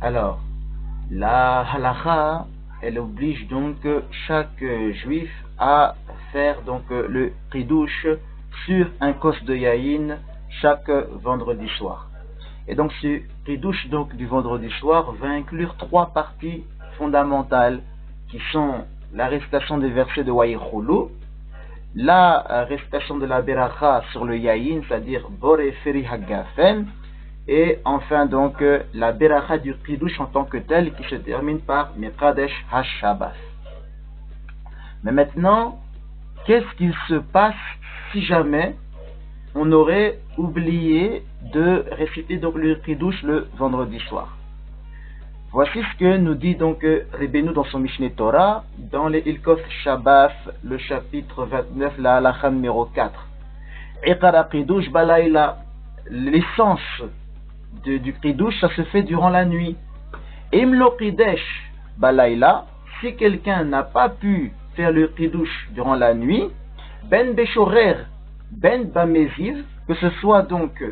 Alors, la halakha, elle oblige donc chaque juif à faire donc le ridouche sur un cos de yaïn chaque vendredi soir. Et donc ce ridouche donc du vendredi soir va inclure trois parties fondamentales qui sont la récitation des versets de Waïchoulou, la récitation de la Beracha sur le Yaïn, c'est-à-dire Bore Feri Hagafen, et enfin donc la Beracha du Kiddush en tant que tel qui se termine par Mekadesh HaShabbat. Mais maintenant, qu'est-ce qu'il se passe si jamais on aurait oublié de réciter donc le Kiddush le vendredi soir? Voici ce que nous dit donc Rebbeinu dans son Mishneh Torah, dans les Ilkos Shabbat, le chapitre 29, la halakha numéro 4. Ikara Kiddush Balayla, l'essence du Kiddush, ça se fait durant la nuit. Imlo Kidesh si quelqu'un n'a pas pu faire le Kiddush durant la nuit, Ben Beshorer, Ben Bameziv, que ce soit donc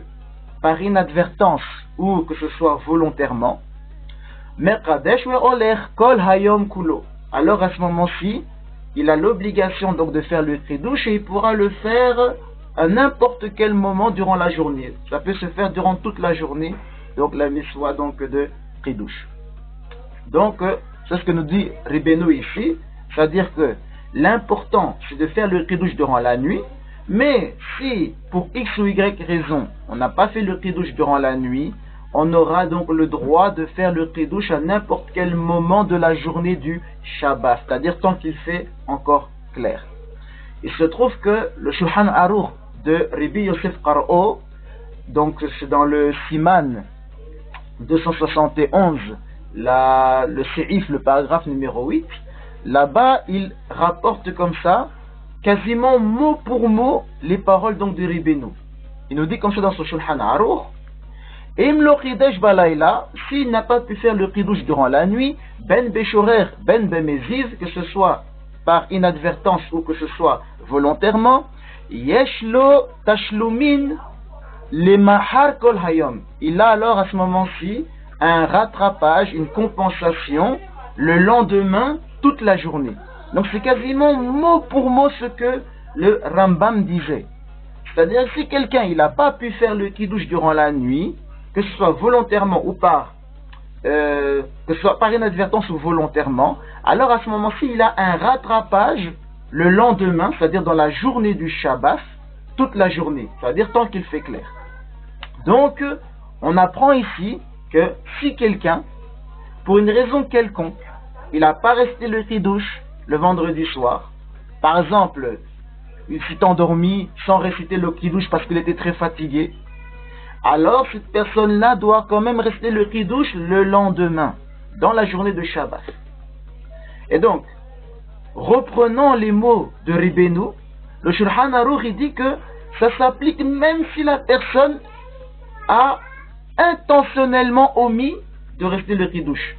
par inadvertance ou que ce soit volontairement, Kol Hayom Kulo. Alors à ce moment-ci, il a l'obligation donc de faire le Kiddush et il pourra le faire à n'importe quel moment durant la journée. Ça peut se faire durant toute la journée, donc la soit donc de Kiddush. Donc, c'est ce que nous dit Ribenu ici, c'est-à-dire que l'important c'est de faire le Kiddush durant la nuit, mais si pour X ou Y raison on n'a pas fait le Kiddush durant la nuit, on aura donc le droit de faire le Kiddush à n'importe quel moment de la journée du Shabbat, c'est-à-dire tant qu'il fait encore clair. Il se trouve que le Shulchan Aruch de Rabbi Yosef Karo, donc c'est dans le Siman 271, la, le Seif, le paragraphe numéro 8, là-bas il rapporte comme ça, quasiment mot pour mot, les paroles donc de Ribenu. Il nous dit comme ça dans son Shulchan Aruch, Balayla, s'il n'a pas pu faire le kiddush durant la nuit, ben beshorer, ben bemeziv, que ce soit par inadvertance ou que ce soit volontairement, yeshlo tashlumin le mahar kol hayom. Il a alors à ce moment-ci un rattrapage, une compensation le lendemain, toute la journée. Donc c'est quasiment mot pour mot ce que le Rambam disait. C'est-à-dire si quelqu'un il n'a pas pu faire le kiddush durant la nuit, que ce soit volontairement ou par euh, que ce soit par inadvertance ou volontairement, alors à ce moment-ci, il a un rattrapage le lendemain, c'est-à-dire dans la journée du Shabbat, toute la journée, c'est-à-dire tant qu'il fait clair. Donc, on apprend ici que si quelqu'un, pour une raison quelconque, il n'a pas resté le kiddush le vendredi soir, par exemple, il s'est endormi sans réciter le kiddush parce qu'il était très fatigué, alors cette personne-là doit quand même rester le kiddush le lendemain, dans la journée de Shabbat. Et donc, reprenons les mots de Ribenu, le Shulchan Aruch dit que ça s'applique même si la personne a intentionnellement omis de rester le kiddush.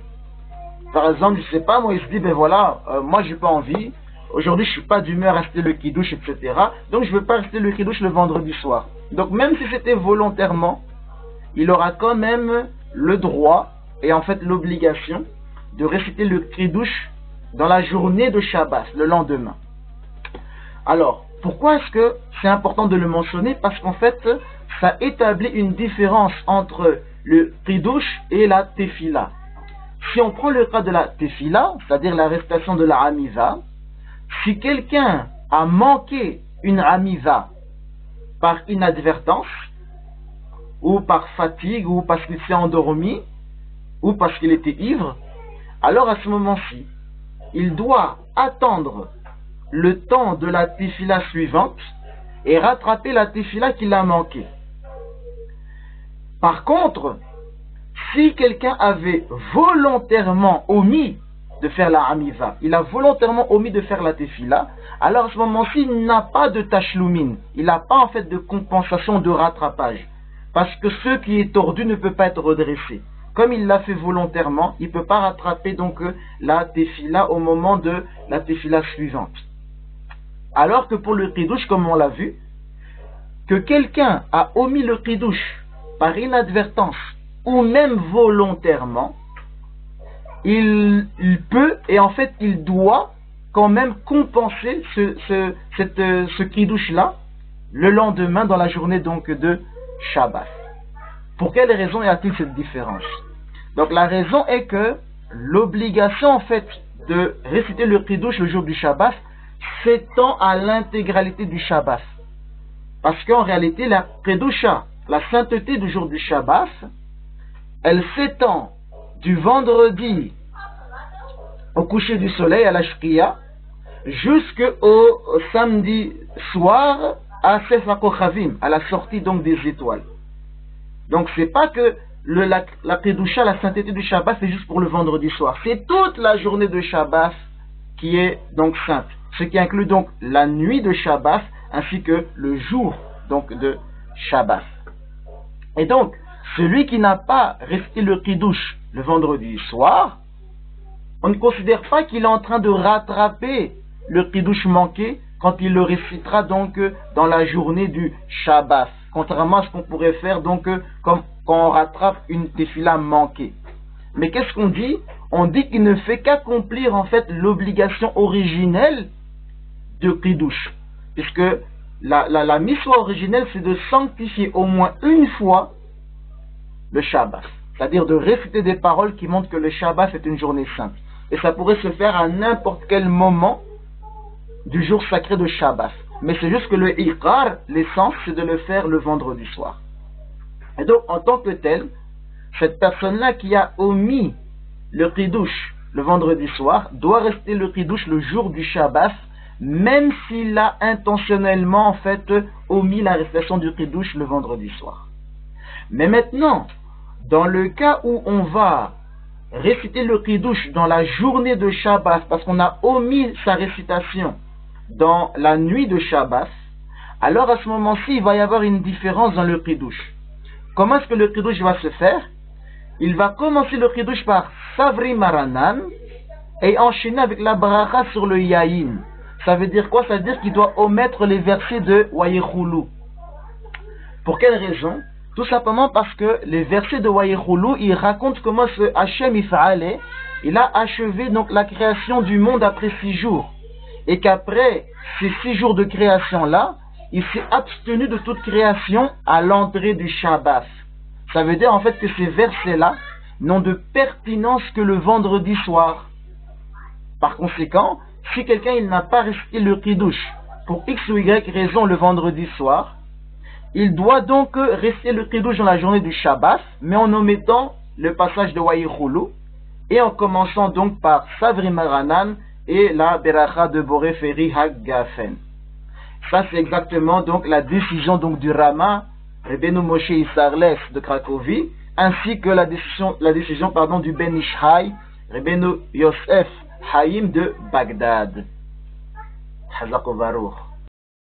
Par exemple, je sais pas, moi il se dit, ben voilà, euh, moi j'ai pas envie, aujourd'hui je suis pas d'humeur à rester le kiddush, etc. Donc je veux pas rester le kiddush le vendredi soir. Donc même si c'était volontairement, il aura quand même le droit et en fait l'obligation de réciter le kiddush dans la journée de Shabbat, le lendemain. Alors, pourquoi est-ce que c'est important de le mentionner? Parce qu'en fait, ça établit une différence entre le kiddush et la tefila. Si on prend le cas de la tefila, c'est-à-dire l'arrestation de la amiza, si quelqu'un a manqué une amiza par inadvertance, ou par fatigue, ou parce qu'il s'est endormi, ou parce qu'il était ivre, alors à ce moment-ci, il doit attendre le temps de la tefila suivante et rattraper la tefila qu'il a manquée. Par contre, si quelqu'un avait volontairement omis de faire la amiva, il a volontairement omis de faire la tefila, alors à ce moment-ci, il n'a pas de tachloumine, il n'a pas en fait de compensation de rattrapage. Parce que ce qui est tordu ne peut pas être redressé. Comme il l'a fait volontairement, il ne peut pas rattraper donc euh, la tefila au moment de la tefila suivante. Alors que pour le kidouche, comme on l'a vu, que quelqu'un a omis le kidouche par inadvertance ou même volontairement, il, peut et en fait il doit quand même compenser ce, ce, cette, ce kidouche-là le lendemain dans la journée donc de Shabbat. Pour quelle raison y a-t-il cette différence? Donc la raison est que l'obligation en fait de réciter le kidouche le jour du Shabbat s'étend à l'intégralité du Shabbat. Parce qu'en réalité, la Kedusha, la sainteté du jour du Shabbat, elle s'étend du vendredi au coucher du soleil, à la Shkia, jusqu'au samedi soir à Sefa à la sortie donc des étoiles. Donc c'est pas que la, la la sainteté du Shabbat, c'est juste pour le vendredi soir. C'est toute la journée de Shabbat qui est donc sainte. Ce qui inclut donc la nuit de Shabbat ainsi que le jour donc de Shabbat. Et donc, celui qui n'a pas resté le kiddush le vendredi soir, on ne considère pas qu'il est en train de rattraper le kiddush manqué quand il le récitera donc dans la journée du Shabbat, contrairement à ce qu'on pourrait faire donc comme quand on rattrape une tefila manquée. Mais qu'est-ce qu'on dit? On dit qu'il ne fait qu'accomplir en fait l'obligation originelle de Kiddush. Puisque la, la, la mission originelle, c'est de sanctifier au moins une fois le Shabbat. C'est-à-dire de réfuter des paroles qui montrent que le Shabbat est une journée sainte. Et ça pourrait se faire à n'importe quel moment du jour sacré de Shabbat. Mais c'est juste que le Iqar, l'essence, c'est de le faire le vendredi soir. Et donc, en tant que tel, cette personne-là qui a omis le Kiddush le vendredi soir doit rester le Kiddush le jour du Shabbat même s'il a intentionnellement en fait omis la récitation du Kiddush le vendredi soir. Mais maintenant, dans le cas où on va réciter le Kiddush dans la journée de Shabbat parce qu'on a omis sa récitation dans la nuit de Shabbat, alors à ce moment-ci, il va y avoir une différence dans le Kiddush. Comment est-ce que le Kiddush va se faire? Il va commencer le Kiddush par Savri Maranan et enchaîner avec la bracha sur le Yaïm. Ça veut dire quoi? Ça veut dire qu'il doit omettre les versets de Wayechulu. Pour quelle raison? Tout simplement parce que les versets de Wayechulu, ils racontent comment ce Hachem Ifa'ale, il a achevé donc la création du monde après six jours. Et qu'après ces six jours de création-là, il s'est abstenu de toute création à l'entrée du Shabbat. Ça veut dire en fait que ces versets-là n'ont de pertinence que le vendredi soir. Par conséquent, si quelqu'un n'a pas resté le kiddush pour x ou y raison le vendredi soir, il doit donc rester le kiddush dans la journée du Shabbat, mais en omettant le passage de Wayichulu et en commençant donc par Savri Maranan et la Beracha de Boreferi Haggafen. Ça c'est exactement donc la décision donc du Rama, Rebenu Moshe Isarles de Cracovie, ainsi que la décision, la décision pardon, du Ben Ishai, Rebenu Yosef Haïm de Bagdad.